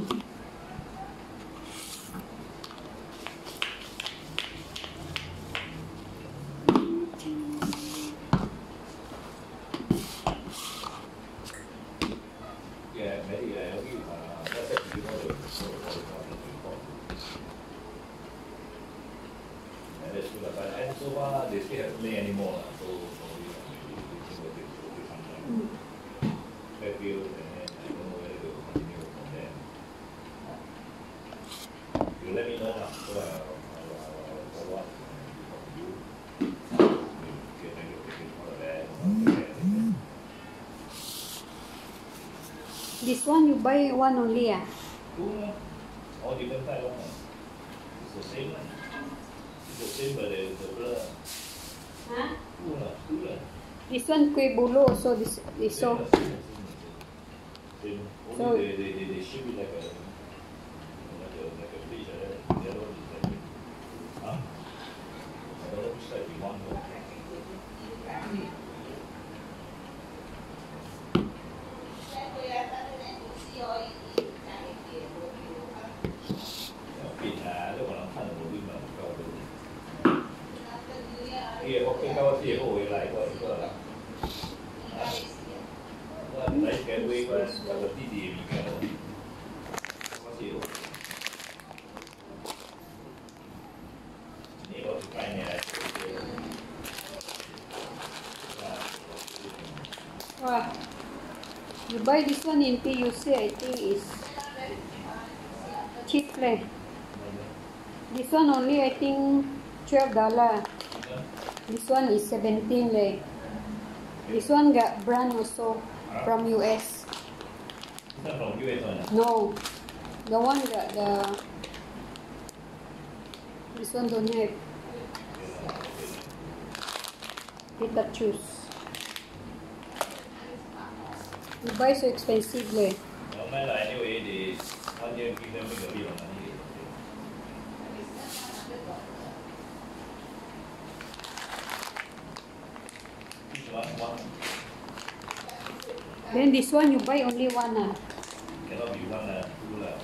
Yeah, maybe I only uh, that's it. You know the so And that's good. But and so far they This one you buy one only ah? Two. All different type one. It's the same lah. It's the same but the the blur. Huh? Two lah, two lah. This one kuih bulu so this is Same so same same. Same. So- Only they they they they ship it like a 是有回来过一个啦。我来这边为我那个弟弟也比较，我是有。你我是拜年来这边。哇，你 buy this one in PUC, I think is cheap leh. This one only I think twelve dollar. This one is seventeen leh. This one got brand also from US. Is from US one? No, the one got the. This one don't have Pikachu's. You buy so expensive leh. No matter anyway, they one year give them a bit of money. Each one, one Then this one you buy only one ah. cannot be one lah, two lah.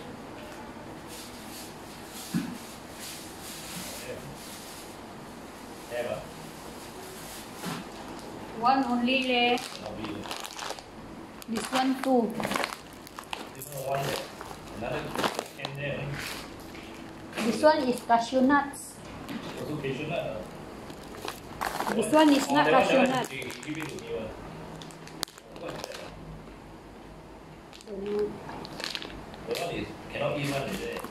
Have, ah, One only leh. cannot be. This one two. This one one there, another can there. This one is cashew nuts. Also patient lah. This one is not Oh, that one, cashew that one, nut. he- he Give one. Is cannot it?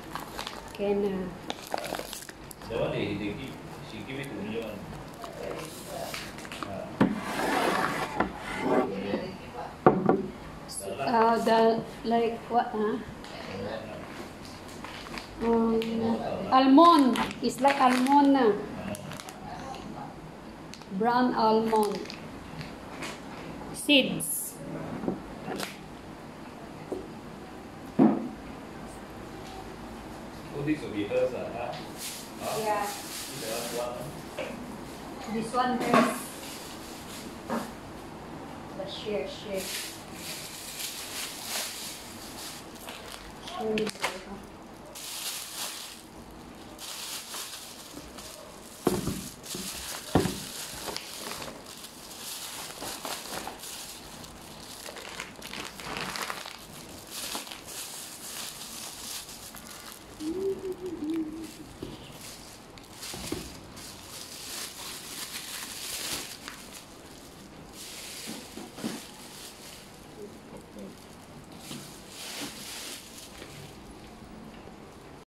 Can ah. That one they, they give, she give it to me one. Ah. The Uh, the like what ah? Um, almond. It's like almond ah. Brown almond. Seeds. So this will be hers ah, huh? Huh? Yeah. This one. This one has the share share. Share